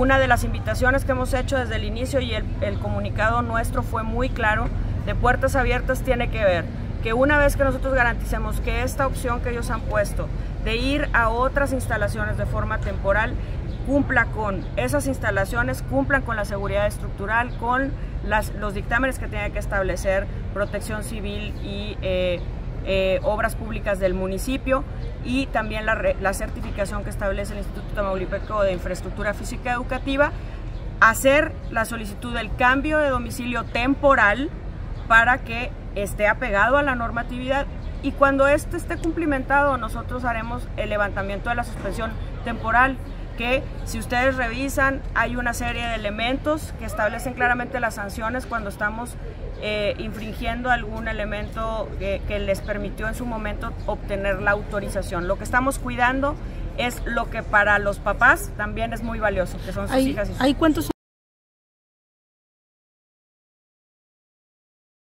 una de las invitaciones que hemos hecho desde el inicio y el, comunicado nuestro fue muy claro, de puertas abiertas tiene que ver que una vez que nosotros garanticemos que esta opción que ellos han puesto de ir a otras instalaciones de forma temporal cumpla con esas instalaciones, cumplan con la seguridad estructural, con las, los dictámenes que tiene que establecer protección civil y eh, eh, obras públicas del municipio y también la, la, certificación que establece el Instituto Tamaulipeco de Infraestructura Física Educativa, hacer la solicitud del cambio de domicilio temporal para que esté apegado a la normatividad. Y cuando esto esté cumplimentado nosotros haremos el levantamiento de la suspensión temporal que si ustedes revisan hay una serie de elementos que establecen claramente las sanciones cuando estamos eh, infringiendo algún elemento que, que les permitió en su momento obtener la autorización. Lo que estamos cuidando es lo que para los papás también es muy valioso, que son sus ¿Hay, hijas y sus ¿hay cuántos